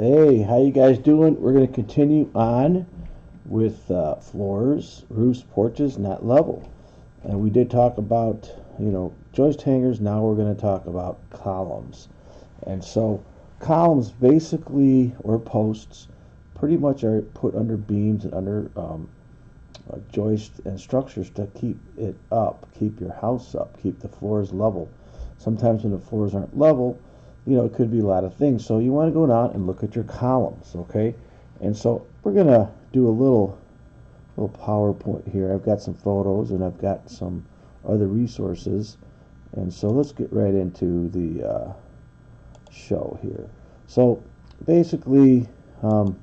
Hey, how you guys doing? We're going to continue on with uh, floors, roofs, porches not level. And we did talk about, you know, joist hangers. Now we're going to talk about columns. And so columns basically, or posts, pretty much are put under beams and under um, uh, joists and structures to keep it up, keep your house up, keep the floors level. Sometimes when the floors aren't level, you know, it could be a lot of things. So you want to go down and look at your columns, okay? And so we're going to do a little little PowerPoint here. I've got some photos and I've got some other resources. And so let's get right into the uh, show here. So basically, um,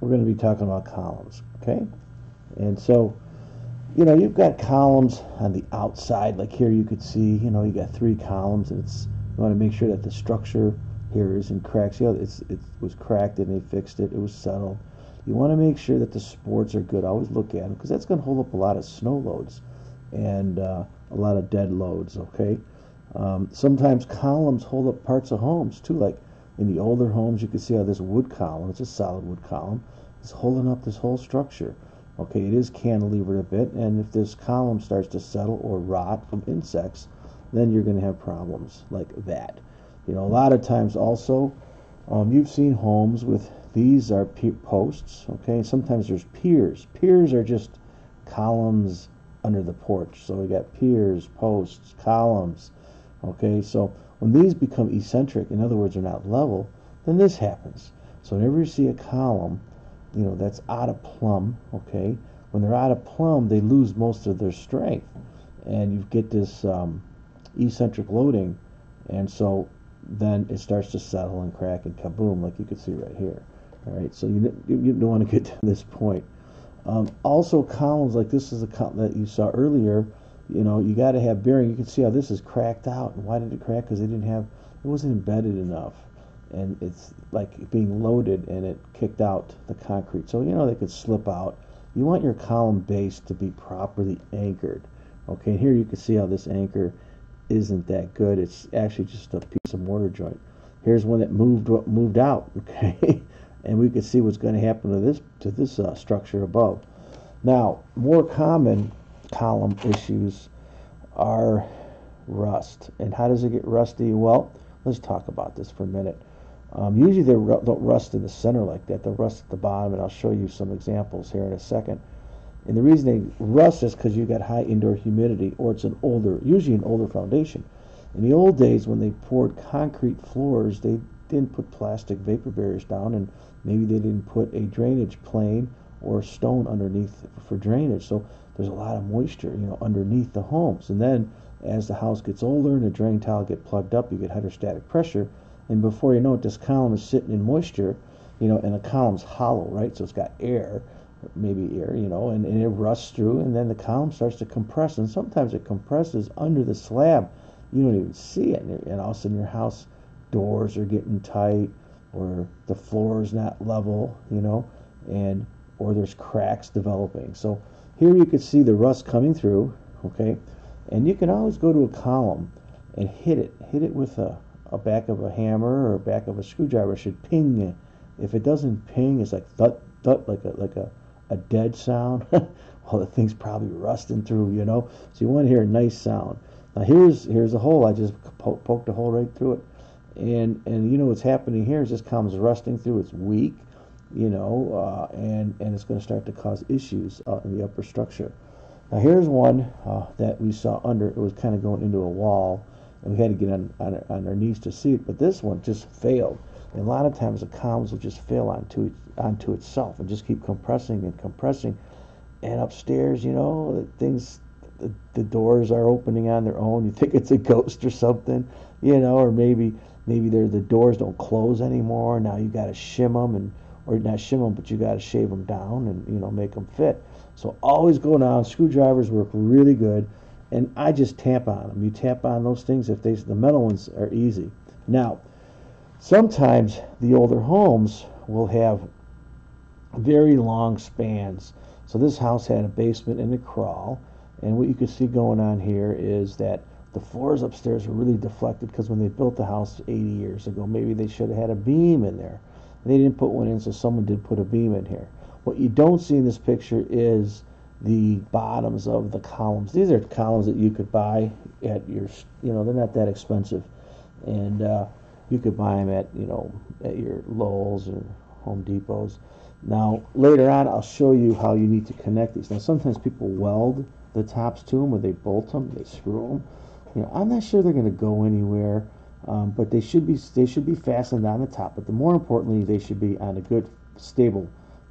we're going to be talking about columns, okay? And so, you know, you've got columns on the outside, like here you could see, you know, you got three columns, and it's you want to make sure that the structure here isn't cracked. You know, it's it was cracked and they fixed it. It was settled. You want to make sure that the supports are good. Always look at them because that's going to hold up a lot of snow loads and uh, a lot of dead loads. Okay. Um, sometimes columns hold up parts of homes too, like in the older homes, you can see how this wood column, it's a solid wood column, is holding up this whole structure. Okay, it is cantilevered a bit, and if this column starts to settle or rot from insects, then you're going to have problems like that. You know, a lot of times also, um, you've seen homes with these are posts, okay? Sometimes there's piers. Piers are just columns under the porch. So we got piers, posts, columns, okay? So when these become eccentric, in other words, they're not level, then this happens. So whenever you see a column, you know, that's out of plumb, okay? When they're out of plumb, they lose most of their strength. And you get this um, eccentric loading. And so then it starts to settle and crack and kaboom, like you can see right here. All right, so you, you don't want to get to this point. Um, also, columns like this is a column that you saw earlier you know, you got to have bearing. You can see how this is cracked out. And why did it crack? Because they didn't have, it wasn't embedded enough. And it's like being loaded and it kicked out the concrete. So, you know, they could slip out. You want your column base to be properly anchored. Okay, here you can see how this anchor isn't that good. It's actually just a piece of mortar joint. Here's one that moved moved out. Okay, and we can see what's going to happen to this to this uh, structure above. Now, more common column issues are rust. And how does it get rusty? Well, let's talk about this for a minute. Um, usually they don't rust in the center like that. They'll rust at the bottom, and I'll show you some examples here in a second. And the reason they rust is because you've got high indoor humidity, or it's an older, usually an older foundation. In the old days, when they poured concrete floors, they didn't put plastic vapor barriers down, and maybe they didn't put a drainage plane or stone underneath for drainage. So there's a lot of moisture, you know, underneath the homes. And then as the house gets older and the drain tile get plugged up, you get hydrostatic pressure. And before you know it, this column is sitting in moisture, you know, and the column's hollow, right? So it's got air, maybe air, you know, and, and it rusts through, and then the column starts to compress. And sometimes it compresses under the slab. You don't even see it. And all of a sudden your house doors are getting tight, or the floor is not level, you know, and or there's cracks developing. So here you can see the rust coming through, okay? And you can always go to a column and hit it. Hit it with a, a back of a hammer or back of a screwdriver. Should ping. If it doesn't ping, it's like thud, thud, like a, like a, a dead sound. well, the thing's probably rusting through, you know? So you want to hear a nice sound. Now here's here's a hole. I just po poked a hole right through it. And, and you know what's happening here is this comes rusting through. It's weak you know, uh, and, and it's going to start to cause issues uh, in the upper structure. Now here's one uh, that we saw under, it was kind of going into a wall, and we had to get on, on, on our knees to see it, but this one just failed. And a lot of times the columns will just fail onto, onto itself and just keep compressing and compressing. And upstairs, you know, things, the, the doors are opening on their own. You think it's a ghost or something, you know, or maybe maybe the doors don't close anymore. Now you got to shim them and or not shim them, but you got to shave them down and you know make them fit. So always go down. Screwdrivers work really good, and I just tap on them. You tap on those things if they the metal ones are easy. Now, sometimes the older homes will have very long spans. So this house had a basement and a crawl, and what you can see going on here is that the floors upstairs are really deflected because when they built the house 80 years ago, maybe they should have had a beam in there. They didn't put one in, so someone did put a beam in here. What you don't see in this picture is the bottoms of the columns. These are columns that you could buy at your, you know, they're not that expensive, and uh, you could buy them at, you know, at your Lowe's or Home Depots. Now later on, I'll show you how you need to connect these. Now sometimes people weld the tops to them, or they bolt them, they screw them. You know, I'm not sure they're going to go anywhere, um, but they should be they should be fastened on the top. But the more importantly, they should be on a good stable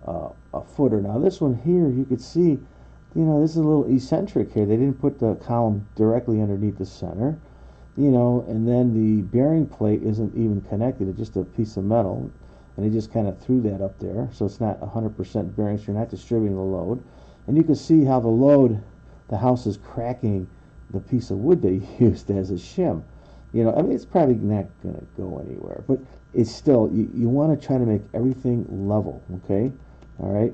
uh, a footer. Now this one here, you could see you know, this is a little eccentric here. They didn't put the column directly underneath the center, you know, and then the bearing plate isn't even connected. It's just a piece of metal, and they just kind of threw that up there, so it's not 100% bearing, so you're not distributing the load. And you can see how the load, the house is cracking the piece of wood they used as a shim. You know, I mean, it's probably not going to go anywhere, but it's still, you, you want to try to make everything level, okay? All right.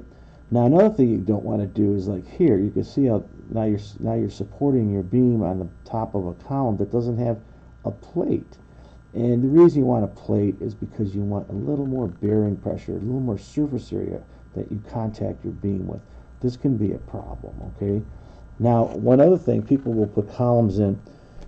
Now another thing you don't want to do is like here, you can see how now you're now you're supporting your beam on the top of a column that doesn't have a plate. And the reason you want a plate is because you want a little more bearing pressure, a little more surface area that you contact your beam with. This can be a problem, okay? Now, one other thing, people will put columns in,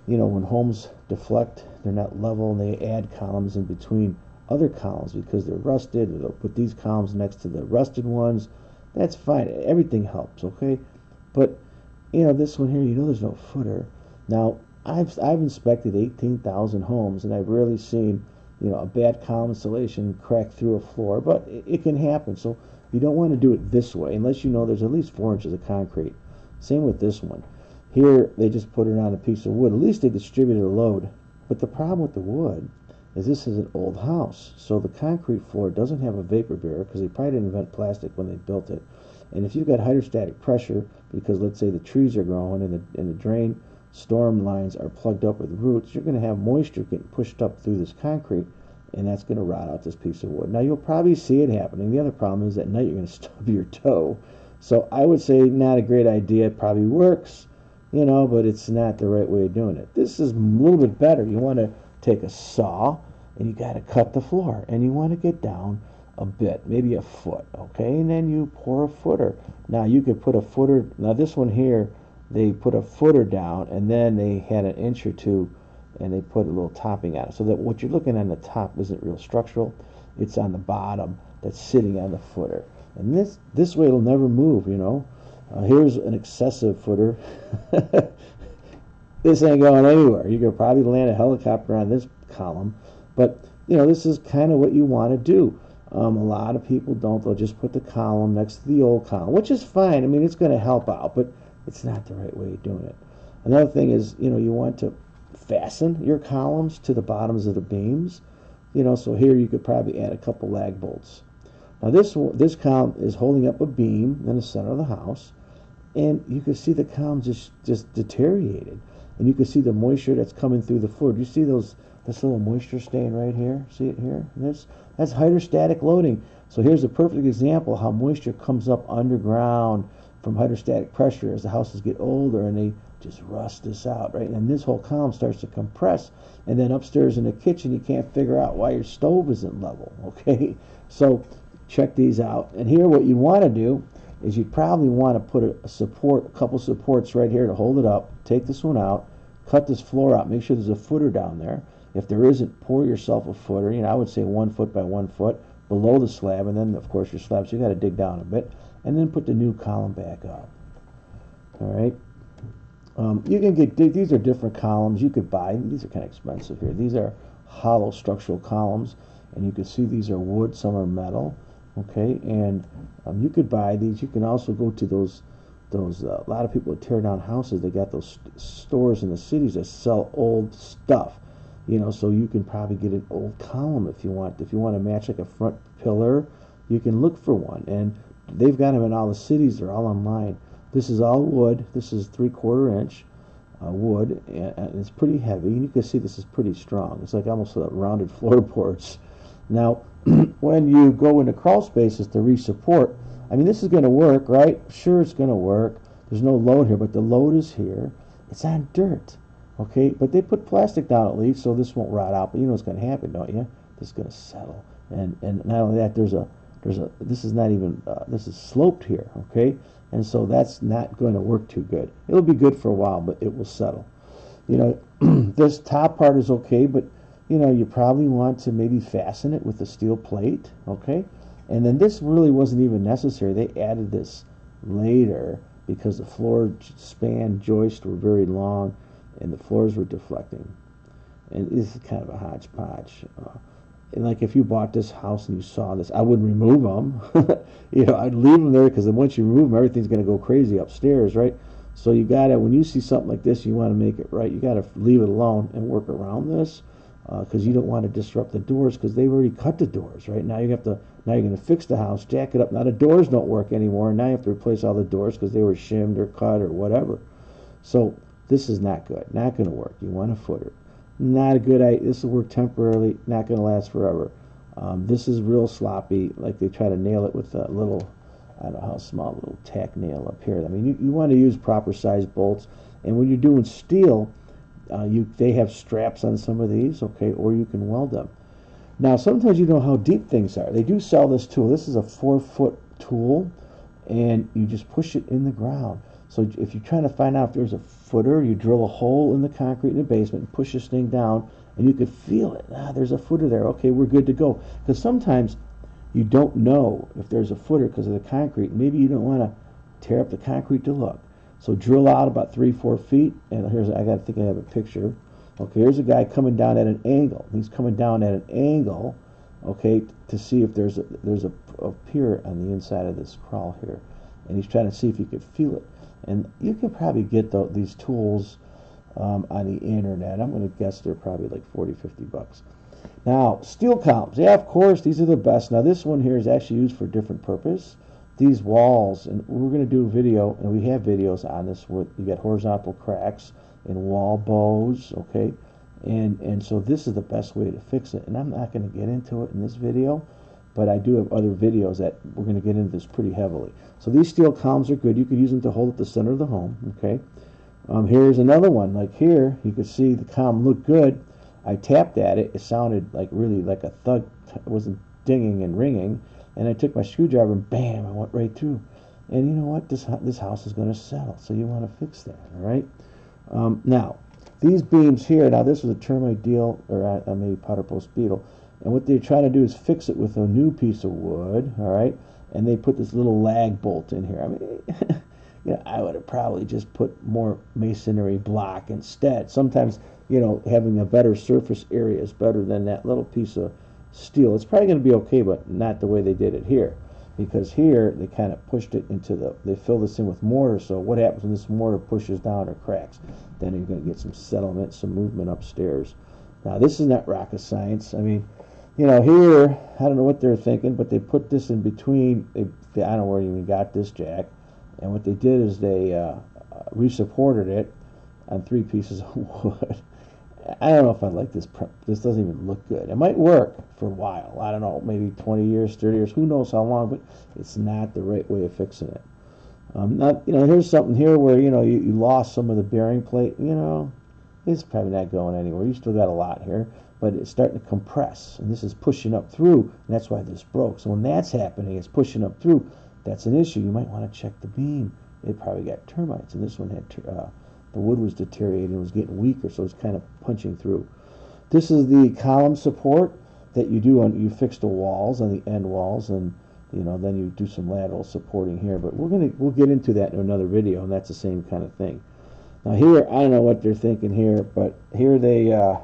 you know, when homes deflect, they're not level, and they add columns in between other columns because they're rusted, they'll put these columns next to the rusted ones, that's fine. Everything helps, okay? But you know, this one here, you know, there's no footer. Now, I've I've inspected 18,000 homes, and I've rarely seen you know a bad column installation crack through a floor, but it, it can happen. So you don't want to do it this way unless you know there's at least four inches of concrete. Same with this one. Here they just put it on a piece of wood. At least they distributed the load. But the problem with the wood is this is an old house. So the concrete floor doesn't have a vapor barrier because they probably didn't invent plastic when they built it. And if you've got hydrostatic pressure, because let's say the trees are growing and the, and the drain storm lines are plugged up with roots, you're going to have moisture getting pushed up through this concrete, and that's going to rot out this piece of wood. Now you'll probably see it happening. The other problem is at night you're going to stub your toe. So I would say not a great idea. It probably works, you know, but it's not the right way of doing it. This is a little bit better. You want to take a saw and you got to cut the floor and you want to get down a bit, maybe a foot, okay? And then you pour a footer. Now you could put a footer, now this one here, they put a footer down and then they had an inch or two and they put a little topping on it. So that what you're looking at on the top isn't real structural, it's on the bottom that's sitting on the footer. And this, this way it'll never move, you know? Uh, here's an excessive footer. this ain't going anywhere. You could probably land a helicopter on this column. But, you know, this is kind of what you want to do. Um, a lot of people don't. They'll just put the column next to the old column, which is fine. I mean, it's going to help out, but it's not the right way of doing it. Another thing is, you know, you want to fasten your columns to the bottoms of the beams. You know, so here you could probably add a couple lag bolts. Now this this column is holding up a beam in the center of the house, and you can see the column just just deteriorated, and you can see the moisture that's coming through the floor. Do you see those this little moisture stain right here? See it here? This that's hydrostatic loading. So here's a perfect example how moisture comes up underground from hydrostatic pressure as the houses get older and they just rust this out, right? And this whole column starts to compress. And then upstairs in the kitchen, you can't figure out why your stove isn't level, okay? So check these out. And here, what you want to do is you'd probably want to put a, support, a couple supports right here to hold it up. Take this one out, cut this floor out, make sure there's a footer down there. If there isn't, pour yourself a footer. You know, I would say one foot by one foot below the slab, and then of course your slab. So you got to dig down a bit, and then put the new column back up. All right. Um, you can get these are different columns you could buy. These are kind of expensive here. These are hollow structural columns, and you can see these are wood. Some are metal. Okay, and um, you could buy these. You can also go to those those uh, a lot of people tear down houses. They got those st stores in the cities that sell old stuff you know? So you can probably get an old column if you want. If you want to match like a front pillar you can look for one. And they've got them in all the cities. They're all online. This is all wood. This is three quarter inch uh, wood and it's pretty heavy. And you can see this is pretty strong. It's like almost a rounded floorboards now when you go into crawl spaces to re-support I mean this is going to work right sure it's going to work there's no load here but the load is here it's on dirt Okay, but they put plastic down at least, so this won't rot out. But you know what's going to happen, don't you? This is going to settle, and and not only that, there's a there's a this is not even uh, this is sloped here. Okay, and so that's not going to work too good. It'll be good for a while, but it will settle. You know, this top part is okay, but you know you probably want to maybe fasten it with a steel plate. Okay, and then this really wasn't even necessary. They added this later because the floor span joists were very long and the floors were deflecting. And this is kind of a hodgepodge. Uh, and like if you bought this house and you saw this, I wouldn't remove them. you know, I'd leave them there because then once you remove them, everything's going to go crazy upstairs, right? So you got to, when you see something like this, you want to make it right. You got to leave it alone and work around this because uh, you don't want to disrupt the doors because they've already cut the doors, right? Now you have to, now you're going to fix the house, jack it up. Now the doors don't work anymore, and now you have to replace all the doors because they were shimmed or cut or whatever. So this is not good. Not going to work. You want a footer. Not a good idea. This will work temporarily. Not going to last forever. Um, this is real sloppy. Like they try to nail it with a little, I don't know how small, little tack nail up here. I mean, you, you want to use proper size bolts. And when you're doing steel, uh, you they have straps on some of these, okay, or you can weld them. Now, sometimes you know how deep things are. They do sell this tool. This is a four foot tool, and you just push it in the ground. So if you're trying to find out if there's a footer, you drill a hole in the concrete in the basement and push this thing down, and you could feel it. Ah, there's a footer there. Okay, we're good to go. Because sometimes you don't know if there's a footer because of the concrete. Maybe you don't want to tear up the concrete to look. So drill out about three, four feet, and here's I got to think I have a picture. Okay, here's a guy coming down at an angle. He's coming down at an angle, okay, to see if there's a, there's a, a pier on the inside of this crawl here, and he's trying to see if he could feel it. And you can probably get the, these tools um, on the internet. I'm going to guess they're probably like 40, 50 bucks. Now, steel columns. Yeah, of course, these are the best. Now, this one here is actually used for a different purpose. These walls, and we're going to do a video, and we have videos on this where you get horizontal cracks and wall bows, okay? And, and so this is the best way to fix it. And I'm not going to get into it in this video, but I do have other videos that we're going to get into this pretty heavily. So these steel columns are good. You could use them to hold at the center of the home. Okay. Um, here's another one. Like here, you could see the column looked good. I tapped at it. It sounded like really like a thug. It wasn't dinging and ringing. And I took my screwdriver and bam, I went right through. And you know what? This this house is going to settle. So you want to fix that. All right. Um, now, these beams here. Now this was a termite deal or maybe powder post beetle. And what they're trying to do is fix it with a new piece of wood, all right? And they put this little lag bolt in here. I mean, you know, I would have probably just put more masonry block instead. Sometimes, you know, having a better surface area is better than that little piece of steel. It's probably going to be okay, but not the way they did it here. Because here, they kind of pushed it into the, they fill this in with mortar, so what happens when this mortar pushes down or cracks? Then you're going to get some settlement, some movement upstairs. Now, this is not rocket science. I mean, you know, here, I don't know what they're thinking, but they put this in between. They, I don't know where you even got this jack. And what they did is they uh, uh, resupported it on three pieces of wood. I don't know if I like this. This doesn't even look good. It might work for a while. I don't know, maybe 20 years, 30 years, who knows how long, but it's not the right way of fixing it. Um, you know, here's something here where, you know, you, you lost some of the bearing plate. You know, it's probably not going anywhere. You still got a lot here but it's starting to compress, and this is pushing up through, and that's why this broke. So when that's happening, it's pushing up through. That's an issue. You might want to check the beam. It probably got termites, and this one had uh, the wood was deteriorating, it was getting weaker, so it's kind of punching through. This is the column support that you do on you fix the walls on the end walls, and you know then you do some lateral supporting here. But we're gonna we'll get into that in another video, and that's the same kind of thing. Now here, I don't know what they're thinking here, but here they. Uh,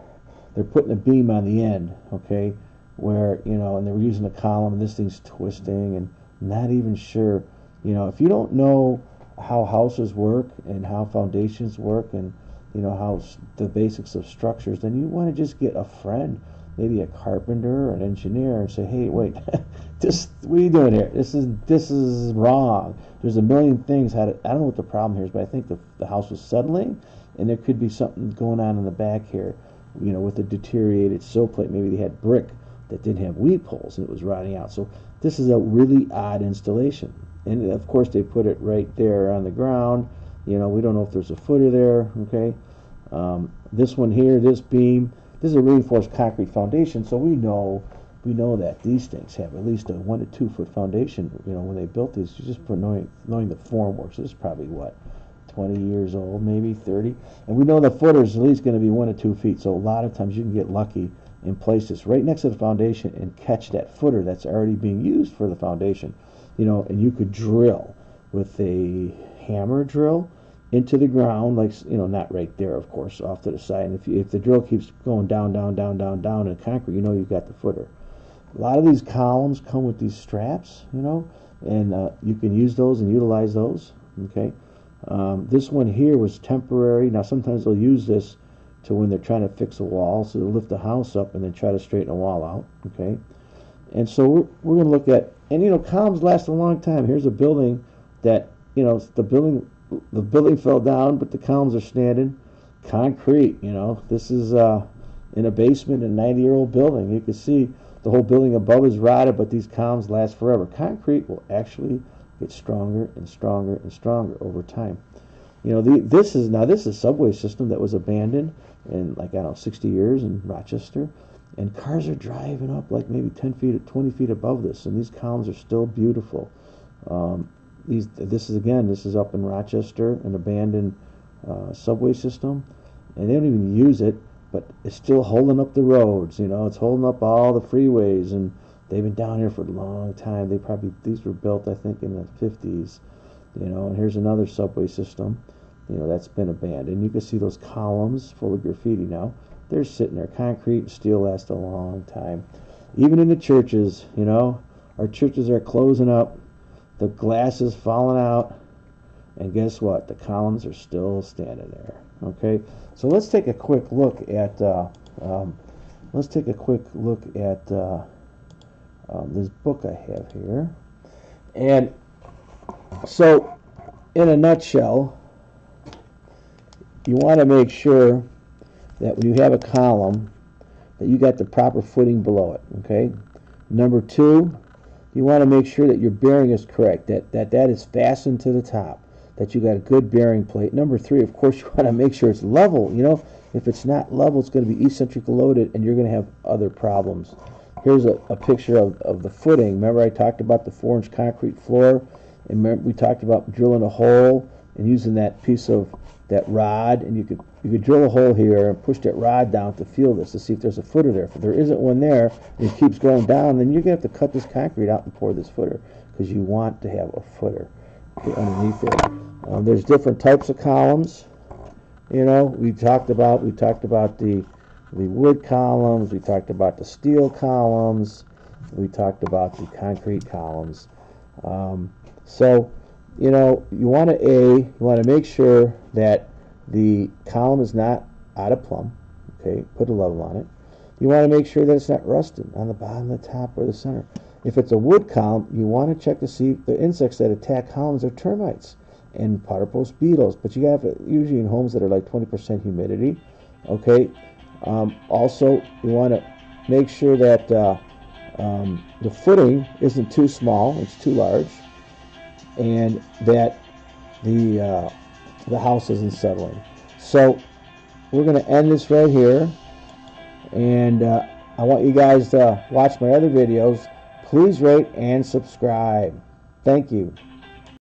they're putting a beam on the end, okay, where, you know, and they're using a column and this thing's twisting and not even sure, you know, if you don't know how houses work and how foundations work and, you know, how the basics of structures, then you want to just get a friend, maybe a carpenter or an engineer and say, hey, wait, this, what are you doing here? This is, this is wrong. There's a million things. How to, I don't know what the problem here is, but I think the, the house was settling and there could be something going on in the back here you know, with a deteriorated sill plate. Maybe they had brick that didn't have weep holes and it was rotting out. So this is a really odd installation. And of course, they put it right there on the ground. You know, we don't know if there's a footer there, okay? Um, this one here, this beam, this is a reinforced concrete foundation, so we know we know that these things have at least a one to two foot foundation. You know, when they built these, just for knowing knowing the form works. This is probably what 20 years old, maybe 30, and we know the footer is at least going to be one to two feet. So a lot of times you can get lucky and place this right next to the foundation and catch that footer that's already being used for the foundation. You know, and you could drill with a hammer drill into the ground, like you know, not right there, of course, off to the side. And if you, if the drill keeps going down, down, down, down, down in concrete, you know you've got the footer. A lot of these columns come with these straps, you know, and uh, you can use those and utilize those. Okay, um, this one here was temporary. Now sometimes they'll use this to when they're trying to fix a wall, so they'll lift the house up and then try to straighten a wall out. Okay, and so we're we're going to look at and you know columns last a long time. Here's a building that you know the building the building fell down, but the columns are standing. Concrete, you know, this is uh, in a basement in a 90 year old building. You can see the whole building above is rotted, but these columns last forever. Concrete will actually get stronger and stronger and stronger over time. You know, the, this is now this is a subway system that was abandoned in like I don't know 60 years in Rochester, and cars are driving up like maybe 10 feet, or 20 feet above this, and these columns are still beautiful. Um, these this is again this is up in Rochester, an abandoned uh, subway system, and they don't even use it but it's still holding up the roads. You know, it's holding up all the freeways, and they've been down here for a long time. They probably these were built, I think, in the 50s. You know, and here's another subway system. You know, that's been abandoned. You can see those columns full of graffiti now. They're sitting there. Concrete and steel last a long time. Even in the churches, you know, our churches are closing up. The glass is falling out. And guess what? The columns are still standing there. Okay, so let's take a quick look at uh, um, let's take a quick look at uh, um, this book I have here, and so in a nutshell, you want to make sure that when you have a column that you got the proper footing below it. Okay, number two, you want to make sure that your bearing is correct, that that that is fastened to the top that you got a good bearing plate. Number three, of course, you want to make sure it's level. You know, if it's not level, it's going to be eccentric loaded, and you're going to have other problems. Here's a, a picture of, of the footing. Remember I talked about the four-inch concrete floor, and we talked about drilling a hole and using that piece of that rod, and you could you could drill a hole here and push that rod down to feel this to see if there's a footer there. If there isn't one there, and it keeps going down, then you're to have to cut this concrete out and pour this footer because you want to have a footer underneath it. Um, there's different types of columns. You know, we talked about we talked about the the wood columns. We talked about the steel columns. We talked about the concrete columns. Um, so, you know, you want to a you want to make sure that the column is not out of plumb. Okay, put a level on it. You want to make sure that it's not rusted on the bottom, the top, or the center. If it's a wood column, you want to check to see if the insects that attack columns are termites and powder post beetles. But you have usually in homes that are like 20% humidity. Okay. Um, also, you want to make sure that uh, um, the footing isn't too small; it's too large, and that the uh, the house isn't settling. So we're going to end this right here, and uh, I want you guys to watch my other videos. Please rate and subscribe. Thank you.